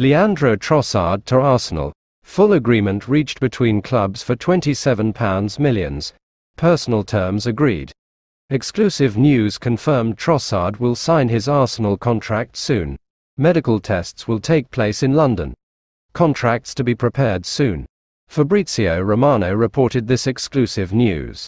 Leandro Trossard to Arsenal. Full agreement reached between clubs for £27 millions. Personal terms agreed. Exclusive news confirmed Trossard will sign his Arsenal contract soon. Medical tests will take place in London. Contracts to be prepared soon. Fabrizio Romano reported this exclusive news.